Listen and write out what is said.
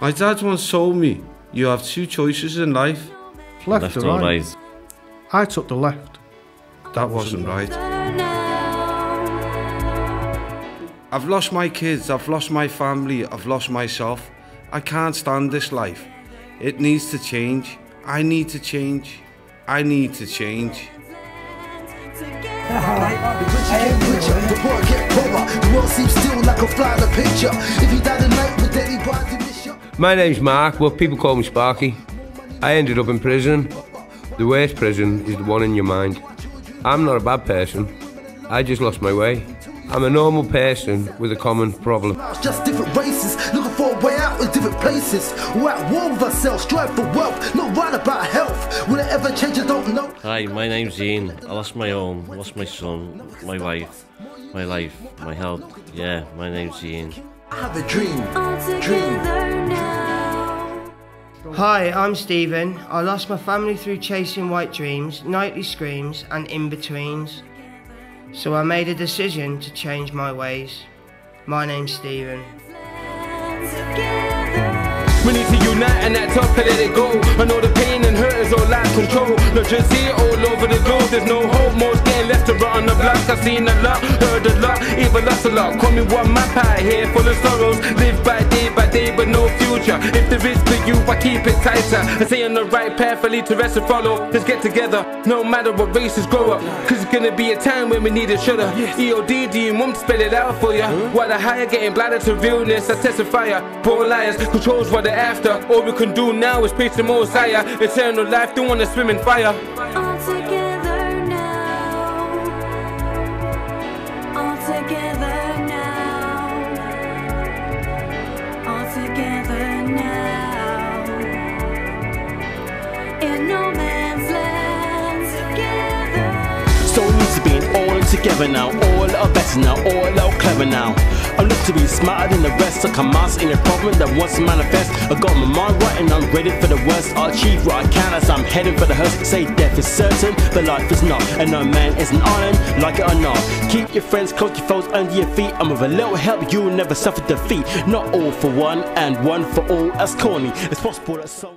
My dad once told me you have two choices in life. Left, Left or or right? right? I took the left. That wasn't right. I've lost my kids, I've lost my family, I've lost myself. I can't stand this life. It needs to change. I need to change. I need to change. The world get poorer. The world seems still like a fly in a picture. If you die tonight, My name's Mark, but people call me Sparky. I ended up in prison. The worst prison is the one in your mind. I'm not a bad person. I just lost my way. I'm a normal person with a common problem. Just different races, looking for a way out in different places. We're at war with ourselves, strive for wealth, not right about health. Will it ever change? I don't know. Hi, my name's Ian. I lost my home, lost my son, my wife, my life, my health. Yeah, my name's Ian. I have a dream, dream. Hi, I'm Stephen. I lost my family through chasing white dreams, nightly screams, and in betweens. So I made a decision to change my ways. My name's Stephen. We need to unite and act up and let it go. I know the pain and hurt is all out of control. Not just here, all over the globe. There's no hope, most getting left to rot on the block. I've seen a lot, heard a lot, even lost a lot. Call me one map out here full of sorrows. Live by day by day, but no future. If there is for you, I keep it tighter. I stay on the right path, I lead to rest and follow. Let's get together, no matter what races grow up. Cause it's gonna be a time when we need each other. EOD, do you want to spell it out for ya? While the higher getting blinded to realness, I testify. Poor liars controls what they're after. All we can do now is preach the most higher. Eternal life, don't wanna swim in fire. Together now, all are better now, all are clever now. I look to be smarter than the rest, like a master in a problem that wants to manifest. I got my mind right and I'm ready for the worst. I achieve what I can as I'm heading for the hearse. Say death is certain, but life is not. And no man is an island, like it or not. Keep your friends close, your foes under your feet. And with a little help, you'll never suffer defeat. Not all for one and one for all. As corny as possible.